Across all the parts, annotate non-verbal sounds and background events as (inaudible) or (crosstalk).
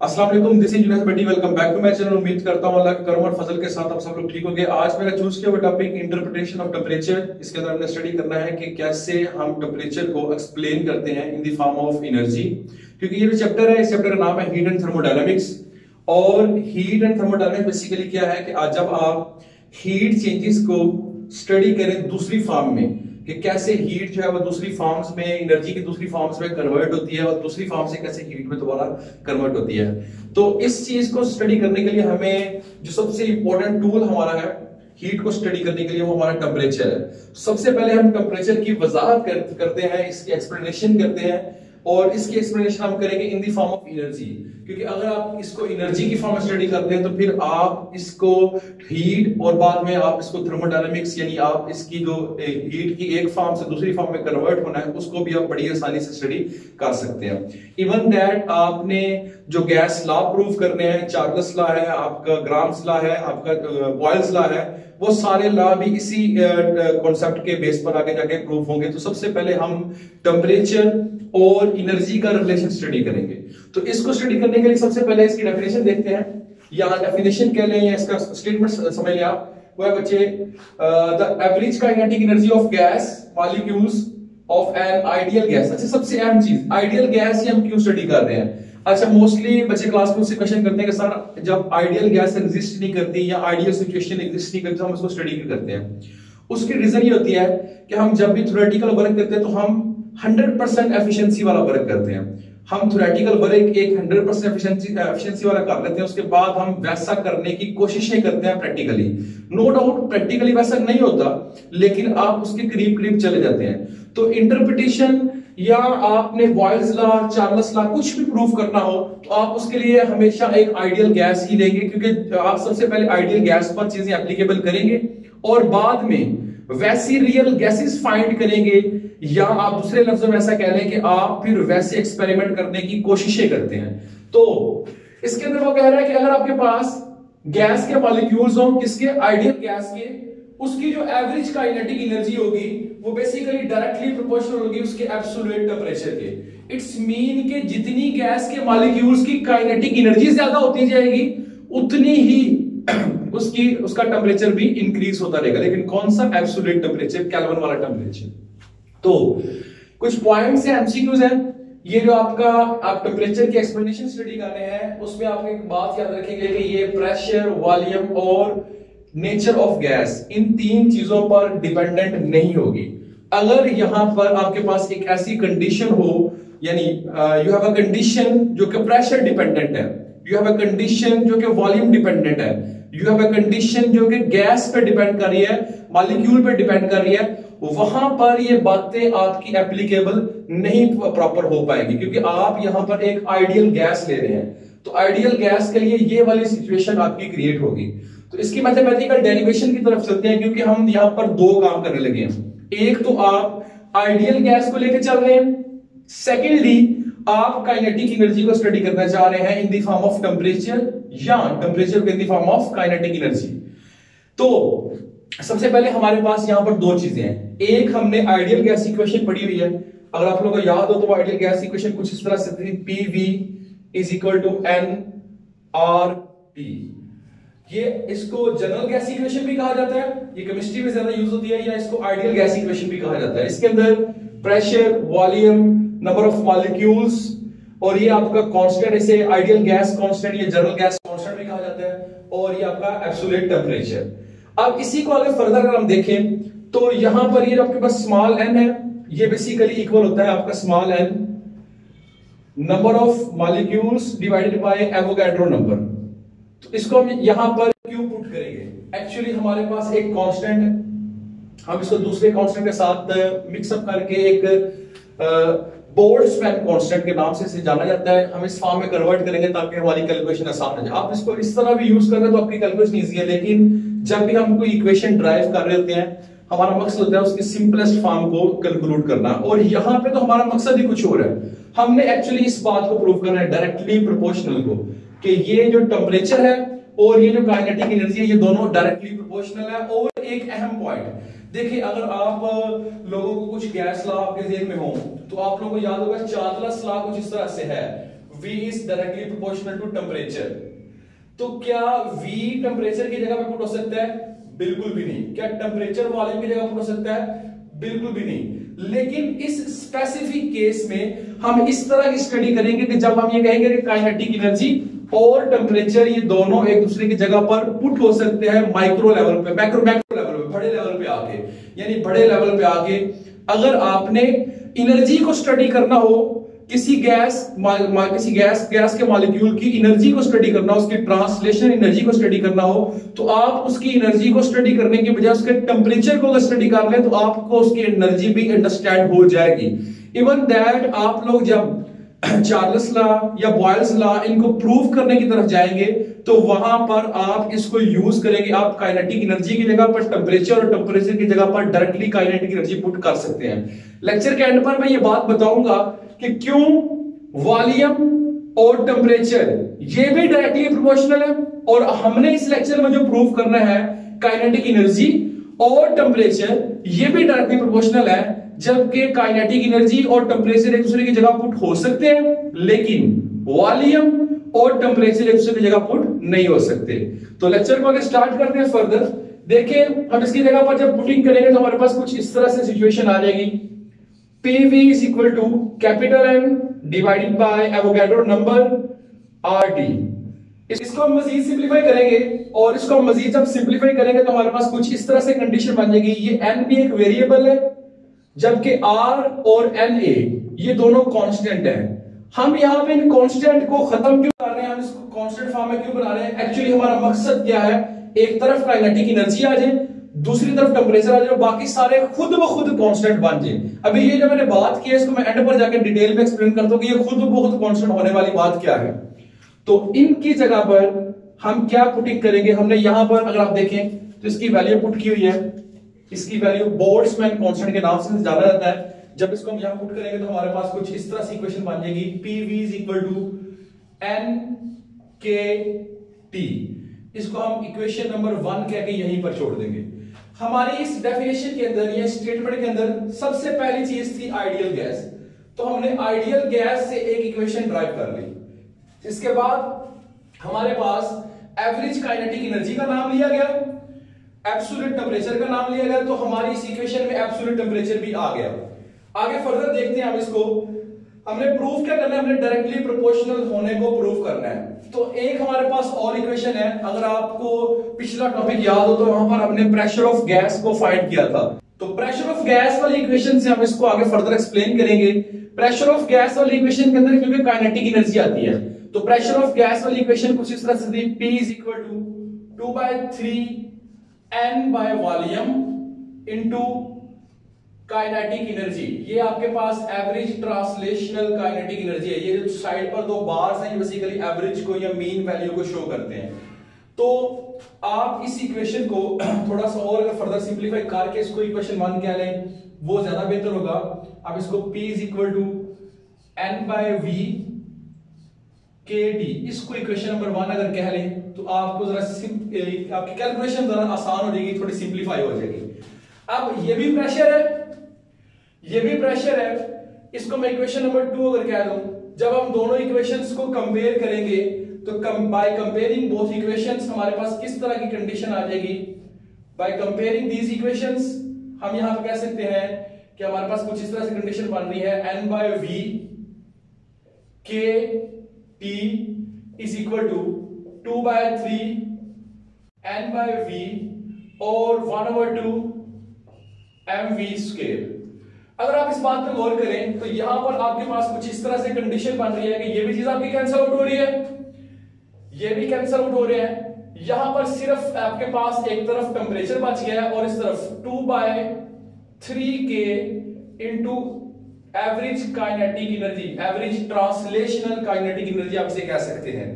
Aslam this is university welcome back to my channel उम्मीद करता हूँ अल्लाह करम और फजल के साथ आप सब लोग ठीक होंगे। आज मेरा चूज़ किया हुआ टॉपिक इंटरप्रिटेशन ऑफ़ टेम्परेचर इसके अंदर हमने स्टडी करना है कि कैसे हम टेम्परेचर को एक्सप्लेन करते हैं in the form of energy क्योंकि ये जो चैप्टर है, इस चैप्टर का नाम है हीट एंड थर्मोडायनामिक्स और हीट एंड थर्मोडायनामिक्स बेसिकली क्या है कि आज जब आप हीट चेंजेस को स्टडी करें दूसरी फॉर्म में कि कैसे हीट जो है वो दूसरी फॉर्म्स में एनर्जी की दूसरी फॉर्म्स में कन्वर्ट होती है और दूसरी फॉर्म से कैसे हीट में दोबारा कन्वर्ट होती है। तो इस चीज़ को स्टडी करने के लिए हमें जो सबसे इंपॉर्टेंट टूल हमारा है हीट को स्टडी करने के लिए वो हमारा टेम्परेचर है। सबसे पहले हम टेम्परेचर की वजाहत कर, करते हैं इसकी एक्सप्लेनेशन करते हैं। और इसकी एक्सप्लेनेशन हम करेंगे in the form of energy क्योंकि अगर आप इसको एनर्जी की फॉर्म में स्टडी करते हैं तो फिर आप इसको हीट और बाद में आप इसको थर्मोडायनेमिक्स यानी आप इसकी जो हीट की एक फॉर्म से दूसरी फॉर्म में कन्वर्ट होना है, उसको भी आप बड़ी आसानी से स्टडी कर सकते हैं. इवन दैट आपने जो गैस लॉ प्रूव करने हैं चार्लस लॉ है, आपका ग्राम्स लॉ है, आपका बॉयल्स लॉ है, वो सारे लॉ भी इसी कॉन्सेप्ट के बेस पर आगे जाके प्रूव होंगे। तो सबसे पहले हम टेम्परेचर और एनर्जी का रिलेशन स्टडी करेंगे। तो इसको स्टडी करने के लिए सबसे पहले इसकी डेफिनेशन देखते हैं। या डेफिनेशन कह लें या इसका स्टेटमेंट समझ लें आप। वो है बच्चे the average kinetic energy of gas molecules of an ideal gas अच्छा सबसे अहम चीज़ आइडियल गैस ही हम क्यों स्टडी कर रहे हैं? अच्छा मोस्टली बच्चे क्लास में उससे क्वेश्चन करते हैं कि सर जब आइडियल गैस एग्जिस्ट नहीं करती या आइडियल सिचुएशन एग्जिस्ट नहीं करती तो हम उसको स्टडी क्यों करते हैं? उसकी रीजन ये होती है कि हम जब भी थ्योरेटिकल वर्क करते हैं तो हम 100% एफिशिएंसी वाला वर्क करते हैं। हम थ्योरेटिकल वर्क एक 100% एफिशिएंसी एफिशिएंसी वाला कर लेते हैं, उसके बाद हम वैसा करने की कोशिशें करते हैं प्रैक्टिकली नो डाउट प्रैक्टिकली वैसा नहीं होता, लेकिन आप उसके करीब करीब चले जाते हैं। तो इंटरप्रिटेशन या आपने बॉयल्स लॉ चार्लस लॉ कुछ भी प्रूफ करना हो तो आप उसके लिए हमेशा एक आइडियल गैस ही लेंगे क्योंकि आप सबसे पहले आइडियल गैस पर चीज़ें एप्लीकेबल करेंगे, और बाद में वैसी रियल गैसेस फाइंड करेंगे, या आप दूसरे लफ्जों में ऐसा कह लें कि आप फिर वैसे एक्सपेरिमेंट करने की कोशिशें करते हैं। तो इसके अंदर वो कह रहा है कि अगर आपके पास गैस के मॉलिक्यूल्स हो, किसके? आइडियल गैस के उसकी जो एवरेज काइनेटिक एनर्जी होगी, वो बेसिकली डायरेक्टली प्रोपोर्शनल होगी उसके एब्सोल्यूट टेंपरेचर के। इट्स मीन के जितनी गैस के मॉलिक्यूल्स की काइनेटिक एनर्जी ज़्यादा होती जाएगी, उतनी ही (clears throat) उसकी, उसका टेंपरेचर भी इंक्रीज होता रहेगा। लेकिन कौन सा एब्सोल्यूट टेंपरेचर कैल्विन वाला टेंपरेचर तो कुछ पॉइंट्स हैं एमसीक्यूज हैं। ये जो आपका, आप टेम्परेचर की एक्सप्लेनेशन स्टडी कर रहे हैं, उसमें आप एक बात याद रखेंगे कि ये प्रेशर वॉल्यूम और नेचर ऑफ़ गैस, इन तीन चीज़ों पर डिपेंडेंट नहीं होगी। अगर यहाँ पर आपके पास एक ऐसी कंडीशन हो, यानी यू हैव अ कंडीशन जो कि प्रेशर डिपेंडेंट है यू हैव अ कंडीशन जो कि वॉल्यूम डिपेंडेंट है यू हैव अ कंडीशन जो कि गैस पे डिपेंड कर रही है मॉलिक्यूल पे डिपेंड कर रही है, वहाँ पर ये बातें आपकी एप्लीकेबल नहीं प्रॉपर हो पाएगी, क्योंकि आप यहाँ पर एक आइडियल गैस ले रहे हैं। तो आइडियल गैस के लिए ये वाली सिचुएशन आपकी क्रिएट होगी। तो इसकी मैथमेटिकल डेरिवेशन की तरफ़ चलते हैं, क्योंकि हम यहाँ पर दो काम करने लगे हैं। एक तो आप आइडियल गैस को लेकर चल रहे हैं। सेकेंडली आप काइनेटिक एनर्जी को स्टडी करना चाह रहे हैं in the form of temperature या temperature in the form of kinetic energy तो सबसे पहले हमारे पास यहाँ पर दो चीज़ें हैं। एक, हमने आइडियल गैस इक्वेशन पढ़ी हुई है। अगर आप लोगों को याद हो तो आइडियल गैस इक्वेशन कुछ इस तरह से थी P V is equal to n R T ये इसको जनरल गैस इक्वेशन भी कहा जाता है। ये केमिस्ट्री में ज़्यादा यूज़ होती है या इसको आइडियल गैस इक्वेशन भी कहा जाता है। इसके अंदर pressure volume number of molecules और ये आपका कांस्टेंट इसे आइडियल गैस कांस्टेंट या जनरल गैस कांस्टेंट भी कहा जाता है और ये आपका एब्सोल्यूट टेंपरेचर अब इसी को आगे फर्दर अगर हम देखें तो यहाँ पर ये आपके पास स्मॉल एन है, ये बेसिकली इक्वल होता है आपका small n number of molecules divided by Avogadro number तो इसको हम यहाँ पर क्यों पुट करेंगे? एक्चुअली हमारे पास एक कांस्टेंट है। हम इसको दूसरे कांस्टेंट के साथ मिक्सअप करके एक बोर्ड स्पैन कांस्टेंट के नाम से इसे जाना जाता है। हम इस फॉर्म में कन्वर्ट करेंगे ताकि हमारी कैलकुलेशन आसान हो जाए। आप इसको इस तरह भी यूज़ कर रहे हैं तो आपकी कैलकुलेशन ईजी है, लेकिन जब भी हम कोई इक्वेशन ड्राइव कर रहे होते हैं हमारा मकसद होता है उसकी सिंपलेस्ट फॉर्म को कैलकुलेट करना। और यहाँ पे तो हमारा मकसद ही कुछ और है। हमने एक्चुअली इस बात को प्रूव करना है डायरेक्टली प्रोपोर्शनल को, कि ये जो टेम्परेचर है और ये जो काइनेटिक एनर्जी है, ये दोनों डायरेक्टली प्रोपोर्शनल है और एक अहम पॉइंट देखिए, अगर आप लोगों को कुछ गैस ला आपके जेन में हो तो आप लोगों को याद होगा चार्लस ला कुछ इस तरह से है। V is directly proportional to temperature तो क्या V टेम्परेचर की जगह पे पुट हो सकता है? बिल्कुल भी नहीं। क्या टेम्परेचर वॉल्यूम की जगह हो सकता है? बिल्कुल भी नहीं। लेकिन इस स्पेसिफिक केस में हम इस तरह की स्टडी करेंगे कि जब हम ये कहेंगे कि काइनेटिक एनर्जी और टेम्परेचर ये दोनों एक दूसरे की जगह पर पुट हो सकते हैं माइक्रो लेवल पे मैक्रो मैक्रो लेवल पे, बड़े लेवल पे आके। यानी बड़े लेवल पे आके अगर आपने एनर्जी को स्टडी करना हो किसी गैस किसी गैस गैस के मॉलिक्यूल की एनर्जी को स्टडी करना हो उसकी ट्रांसलेशन एनर्जी को स्टडी करना हो तो आप उसकी एनर्जी को स्टडी करने के बजाय उसके टेम्परेचर को अगर स्टडी कर ले तो आपको उसकी एनर्जी भी अंडरस्टैंड हो जाएगी। इवन दैट आप लोग जब (clears throat) चार्लस ला या बॉयल्स ला इनको प्रूव करने की तरफ़ जाएँगे तो वहाँ पर आप इसको यूज़ करेंगे। आप काइनेटिक एनर्जी की जगह पर टेम्परेचर और टेम्परेचर की जगह पर डायरेक्टली काइनेटिक एनर्जी पुट कर सकते हैं। लेक्चर के एंड पर मैं ये बात बताऊँगा कि क्यों वॉल्यूम और टेम्परेचर ये भी डायरेक्टली प्रोपोर्शनल है और हमने इस लेक्चर में जो प्रूव करना है काइनेटिक एनर्जी और टेम्परेचर ये भी डायरेक्टली प्रोपोर्शनल है। जबकि काइनेटिक एनर्जी और टेम्परेचर एक दूसरे की जगह पुट हो सकते हैं, लेकिन वॉल्यूम और टेम्परेचर एक दूसरे की जगह पुट नहीं हो सकते। तो लेक्चर को अगर स्टार्ट करते हैं फर्दर। देखिए, हम इसकी जगह पर जब पुटिंग करेंगे तो हमारे पास कुछ इस तरह से सिचुएशन आ जाएगी। PV is equal to capital N divided by Avogadro number RT इसको हम मजीद सिंप्लीफाई करेंगे और इसको हम मजीद जब सिंप्लीफाई करेंगे तो हमारे पास कुछ इस तरह से कंडीशन बन जाएगी। ये एन भी एक वेरिएबल है जबकि R और NA ये दोनों कांस्टेंट है। हम यहाँ पे इन कांस्टेंट को खत्म क्यों कर रहे हैं? हम इसको कांस्टेंट फॉर्म में क्यों बना रहे हैं? एक्चुअली हमारा मकसद क्या है? एक तरफ़ काइनेटिक एनर्जी आ जाए, दूसरी तरफ़ टेम्परेचर आ जाए बाकी सारे खुद ब खुद कांस्टेंट बन जाए। अभी ये जो मैंने बात की है, इसको मैं एंड पर जाकर डिटेल में एक्सप्लेन करता हूँ कि ये खुद ब खुद कांस्टेंट होने वाली बात क्या है। तो इनकी जगह पर हम क्या पुटिंग करेंगे? हमने यहाँ पर, अगर आप देखें तो इसकी वैल्यू पुट की हुई है। इसकी वैल्यू बोर्ड्समैन कांस्टेंट के नाम से जाना जाता है। जब इसको हम यहाँ पुट करेंगे तो हमारे पास कुछ इस तरह से इक्वेशन बन जाएगी। P V is equal to n k T इसको हम इक्वेशन नंबर वन कह के यहीं पर छोड़ देंगे। हमारी इस डेफिनेशन के अंदर या स्टेटमेंट के अंदर सबसे पहली चीज़ थी आइडियल गैस तो हमने आइडियल गैस से एक इक्वेशन ड्राइव कर ली। इसके बाद हमारे पास एवरेज काइनेटिक एनर्जी का नाम लिया गया। एब्सोल्यूट टेम्परेचर का नाम लिया गया तो हमारी इस इक्वेशन में एब्सोल्यूट टेम्परेचर भी आ गया। आगे फर्दर देखते हैं हम इसको। हमने प्रूफ क्या करना है? हमने डायरेक्टली प्रोपोर्शनल होने को प्रूफ करना है। तो एक हमारे पास और इक्वेशन है। अगर आपको पिछला टॉपिक याद हो तो वहाँ पर हमने प्रेशर ऑफ़ गैस को फाइंड किया था। तो प्रेशर ऑफ़ गैस वाली इक्वेशन से हम इसको आगे फर्दर एक्सप्लेन करेंगे। प्रेशर ऑफ़ गैस वाली इक्वेशन के अंदर क्योंकि काइनेटिक एनर्जी आती है। तो प्रेशर ऑफ़ गैस वाली इक्वेशन कुछ इस तरह से थी। P is equal to two by three n by volume into kinetic energy ये आपके पास एवरेज ट्रांसलेशनल काइनेटिक एनर्जी है। ये जो साइड पर दो बार्स हैं, ये बेसिकली एवरेज को या मीन वैल्यू को शो करते हैं। तो आप इस इक्वेशन को (clears throat) थोड़ा सा और अगर फर्दर सिंप्लीफाई करके इसको इक्वेशन वन क्या लें, वो ज़्यादा बेहतर होगा। आप इसको P is equal to n by V k T इसको इक्वेशन नंबर वन अगर कह लें तो आपको जरा आपकी कैलकुलेशन जरा आसान हो जाएगी, थोड़ी सिंप्लीफाई हो जाएगी। अब ये भी प्रेशर है, ये भी प्रेशर है। इसको मैं इक्वेशन नंबर टू अगर कह दूँ, जब हम दोनों इक्वेशंस को कंपेयर करेंगे तो बाय कंपेयरिंग बोथ इक्वेशंस हमारे पास किस तरह की कंडीशन आ जाएगी? बाय कंपेयरिंग दीज इक्वेशंस हम यहाँ पर कह सकते हैं कि हमारे पास कुछ इस तरह से कंडीशन बन रही है n by V k T is equal to two by three n by V और one over two m v square अगर आप इस बात पे गौर करें तो यहाँ पर आपके पास कुछ इस तरह से कंडीशन बन रही है कि ये भी चीज़ आपकी कैंसिल आउट हो रही है। ये भी कैंसिल आउट हो रहे हैं। यहाँ पर सिर्फ़ आपके पास एक तरफ़ टेम्परेचर बच गया है और इस तरफ़ टू बाय थ्री के into average kinetic energy average translational kinetic energy आप इसे कह सकते हैं।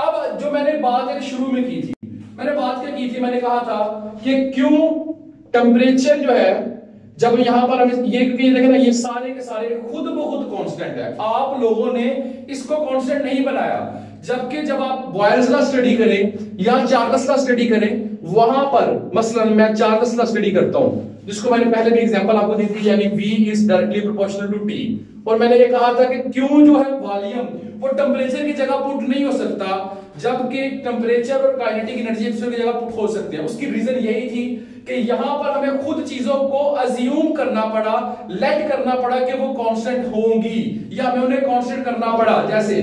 अब जो मैंने बात शुरू में की थी, मैंने बात क्या की थी? मैंने कहा था कि क्यों टेम्परेचर जो है, जब यहाँ पर हम ये क्योंकि देखें ना ये सारे के सारे खुद ब खुद कांस्टेंट है। आप लोगों ने इसको कांस्टेंट नहीं बनाया। जबकि जब आप बॉयल्स ला स्टडी करें या चार्लस ला स्टडी करें, वहाँ पर मसलन मैं चार्लस ला स्टडी करता हूँ। जिसको मैंने पहले भी एग्जांपल आपको दी थी, यानी V is directly proportional to T और मैंने ये कहा था कि क्यों जो है वॉल्यूम वो टेम्परेचर की जगह पुट नहीं हो सकता, जबकि टेम्परेचर और काइनेटिक एनर्जी एक की जगह पुट हो सकते हैं। उसकी रीजन यही थी कि यहाँ पर हमें खुद चीज़ों को अज्यूम करना पड़ा लेट करना पड़ा कि वो कांस्टेंट होंगी, या हमें उन्हें कांस्टेंट करना पड़ा। जैसे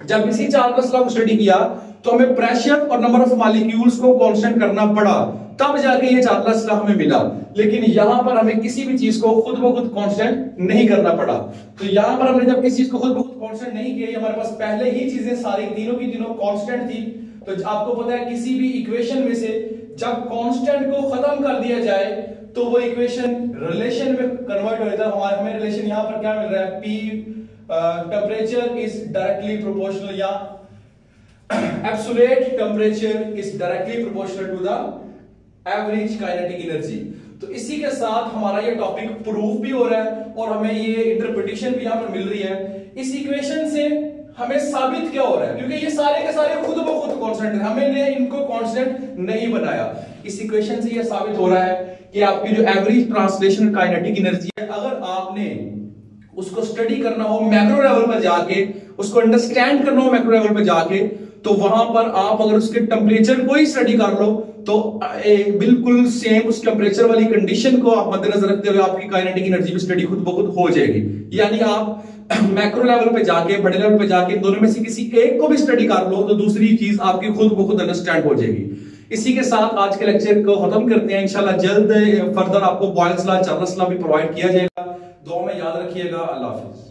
जब इसी लॉ को स्टडी किया तो हमें प्रेशर और नंबर ऑफ़ मॉलिक्यूल्स को कांस्टेंट करना पड़ा। तब जाके ये चार्ल्स लॉ हमें मिला। लेकिन यहाँ पर हमें किसी भी चीज़ को खुद ब खुद कांस्टेंट नहीं करना पड़ा। तो यहाँ पर हमने जब किसी चीज़ को खुद ब खुद कांस्टेंट नहीं किया हमारे पास पहले ही चीज़ें सारी तीनों की तीनों कांस्टेंट थी। तो आपको पता है किसी भी इक्वेशन में से जब कांस्टेंट को खत्म कर दिया जाए तो वो इक्वेशन रिलेशन में कन्वर्ट हो जाता है। हमारे, हमें रिलेशन यहाँ पर क्या मिल रहा है? P temperature is directly proportional या absolute temperature is directly proportional to the average kinetic energy तो इसी के साथ हमारा ये टॉपिक प्रूफ भी हो रहा है और हमें ये इंटरप्रिटेशन भी यहाँ पर मिल रही है। इस इक्वेशन से हमें साबित क्या हो रहा है? क्योंकि ये सारे के सारे खुद ब खुद कॉन्स्टेंट है। हमने इनको कॉन्स्टेंट नहीं बनाया। इस इक्वेशन से ये साबित हो रहा है कि आपकी जो एवरेज ट्रांसलेशन काइनेटिक एनर्जी है, अगर आपने उसको स्टडी करना हो मैक्रो लेवल पर जाके, उसको अंडरस्टैंड करना हो मैक्रो लेवल पर जाके तो वहाँ पर आप अगर उसके टेम्परेचर को ही स्टडी कर लो तो बिल्कुल सेम उस टेम्परेचर वाली कंडीशन को आप मद्देनजर रखते हुए आपकी काइनेटिक एनर्जी की स्टडी खुद ब हो जाएगी। यानी आप मैक्रो लेवल पे जाके, बड़े लेवल पे जाके, दोनों में से किसी एक को भी स्टडी कर लो तो दूसरी चीज़ आपकी खुद ब खुद अंडरस्टैंड हो जाएगी। इसी के साथ आज के लेक्चर को खत्म करते हैं। इंशाल्लाह जल्द फर्दर आपको बॉयल्स ला चार्लस ला भी प्रोवाइड किया जाएगा। दो में याद रखिएगा अल्लाह हाफिज।